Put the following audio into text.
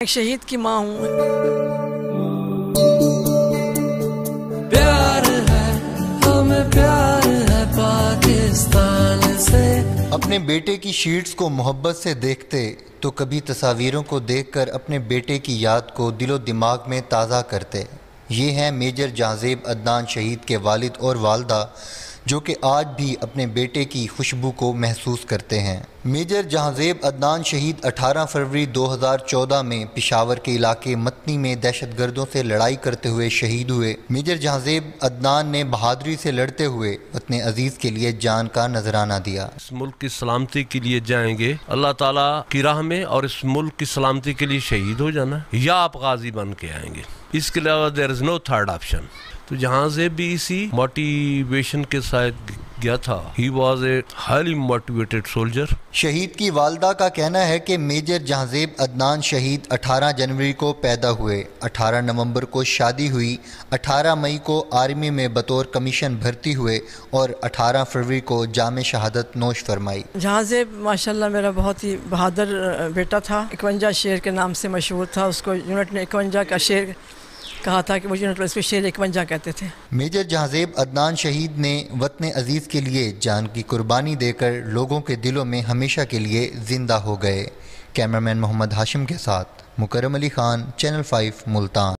ایک شہید کی ماں ہوں پیار ہے ہمیں پیار ہے پاکستان سے۔ اپنے بیٹے کی شیٹس کو محبت سے دیکھتے تو کبھی تصاویروں کو دیکھ کر اپنے بیٹے کی یاد کو دل و دماغ میں تازہ کرتے۔ یہ ہیں میجر جہازیب عدنان شہید کے والد اور والدہ جو کہ آج بھی اپنے بیٹے کی خوشبو کو محسوس کرتے ہیں۔ میجر جہازیب عدنان شہید اٹھارہ فروری دو ہزار چودہ میں پشاور کے علاقے متنی میں دہشت گردوں سے لڑائی کرتے ہوئے شہید ہوئے۔ میجر جہازیب عدنان نے بہادری سے لڑتے ہوئے وطن عزیز کے لیے جان کا نذرانہ دیا۔ اس ملک کی سلامتی کے لیے جائیں گے۔ اللہ تعالیٰ کی راہ میں اور اس ملک کی سلامتی کے لیے شہید ہو جانا۔ یا آپ غازی بن کے آئیں گے۔ اس کے علاوہ دیر از نو تھرڈ آپشن تو جہاں سے بھی اسی موٹیویشن کے ساتھ گیا تھا he was a highly motivated soldier شہید کی والدہ کا کہنا ہے کہ میجر جہازیب عدنان شہید اٹھارہ جنوری کو پیدا ہوئے۔ اٹھارہ نومبر کو شادی ہوئی اٹھارہ مئی کو آرمی میں بطور کمیشن بھرتی ہوئے اور اٹھارہ فروری کو جامع شہادت نوش فرمائی۔ جہازیب ماشاءاللہ میرا بہت ہی بہادر بیٹا تھا۔ اکونجا شیر کے نام سے مشہور تھا اس کو یونٹ نے اکونجا کا شیر کہا تھا کہ مجھے یونٹ اس کو شیر منجا کہتے تھے۔ میجر جہازیب عدنان شہید نے وطن عزیز کے لیے جان کی قربانی دے کر لوگوں کے دلوں میں ہمیشہ کے لیے زندہ ہو گئے۔ کیمرامین محمد ہاشم کے ساتھ مکرم علی خان، چینل فائیو، ملتان۔